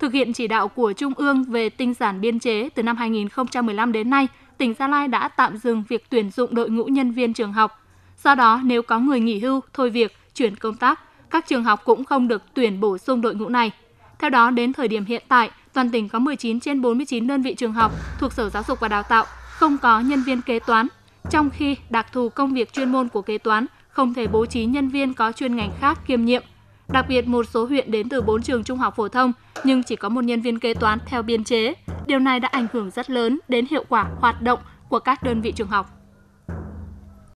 Thực hiện chỉ đạo của Trung ương về tinh giản biên chế từ năm 2015 đến nay, tỉnh Gia Lai đã tạm dừng việc tuyển dụng đội ngũ nhân viên trường học. Do đó, nếu có người nghỉ hưu, thôi việc, chuyển công tác, các trường học cũng không được tuyển bổ sung đội ngũ này. Theo đó, đến thời điểm hiện tại, toàn tỉnh có 19 trên 49 đơn vị trường học thuộc Sở Giáo dục và Đào tạo không có nhân viên kế toán, trong khi đặc thù công việc chuyên môn của kế toán không thể bố trí nhân viên có chuyên ngành khác kiêm nhiệm. Đặc biệt một số huyện đến từ 4 trường trung học phổ thông, nhưng chỉ có một nhân viên kế toán theo biên chế. Điều này đã ảnh hưởng rất lớn đến hiệu quả hoạt động của các đơn vị trường học.